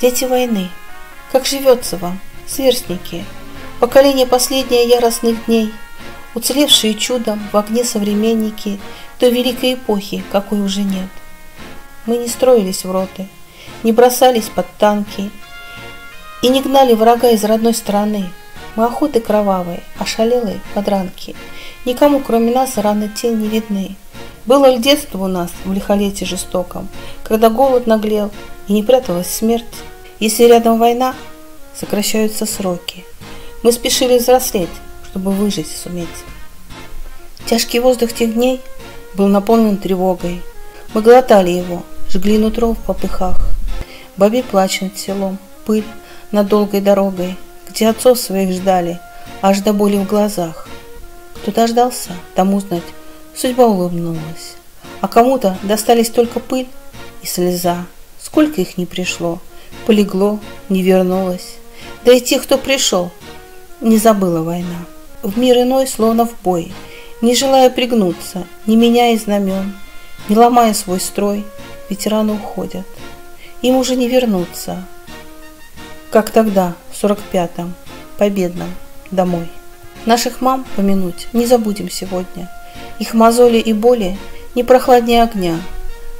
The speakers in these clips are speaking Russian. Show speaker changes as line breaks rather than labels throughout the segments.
Дети войны, как живется вам, сверстники, Поколение последнее яростных дней, Уцелевшие чудом в огне современники Той великой эпохи, какой уже нет. Мы не строились в роты, не бросались под танки И не гнали врага из родной страны. Мы охоты кровавые, ошалелые подранки, Никому, кроме нас, раны тень не видны. Было ли детство у нас в лихолетии жестоком, Когда голод наглел и не пряталась смерть? Если рядом война, сокращаются сроки. Мы спешили взрослеть, чтобы выжить суметь. Тяжкий воздух тех дней был наполнен тревогой. Мы глотали его, жгли нутро в попыхах. Бабе плач над селом, пыль над долгой дорогой, где отцов своих ждали, аж до боли в глазах. Кто дождался, тому знать, судьба улыбнулась. А кому-то достались только пыль и слеза. Сколько их не пришло, полегло, не вернулось. Да и тех, кто пришел, не забыла война. В мир иной, словно в бой, не желая пригнуться, не меняя знамен, не ломая свой строй, ветераны уходят. Им уже не вернуться, как тогда, в сорок пятом, победном, домой. Наших мам помянуть не забудем сегодня. Их мозоли и боли не прохладнее огня.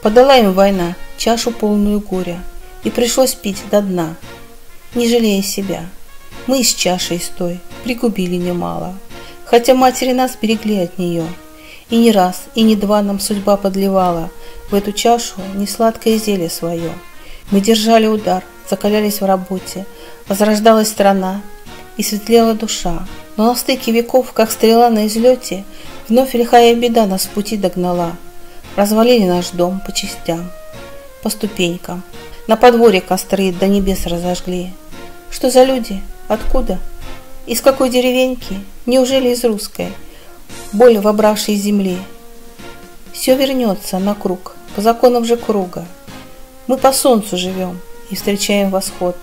Подала им война чашу полную горя, и пришлось пить до дна, не жалея себя. Мы из чаши из той пригубили немало, хотя матери нас берегли от нее. И не раз, и не два нам судьба подливала в эту чашу несладкое зелье свое. Мы держали удар, закалялись в работе, возрождалась страна и светлела душа. Но на стыке веков, как стрела на излете, вновь лихая беда нас в пути догнала. Развалили наш дом по частям, по ступенькам, на подворье костры до небес разожгли. Что за люди? Откуда? Из какой деревеньки? Неужели из русской? Боль вобравшей земли. Все вернется на круг, по законам же круга. Мы по солнцу живем и встречаем восход.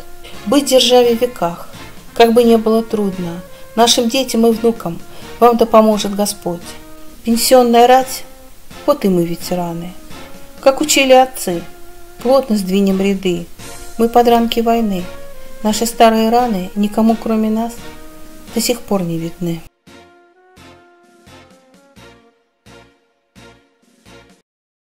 Быть державе в веках, как бы не было трудно, нашим детям и внукам вам да поможет Господь. Пенсионная рать, вот и мы ветераны. Как учили отцы, Плотно сдвинем ряды. Мы подранки войны. Наши старые раны никому, кроме нас, до сих пор не видны.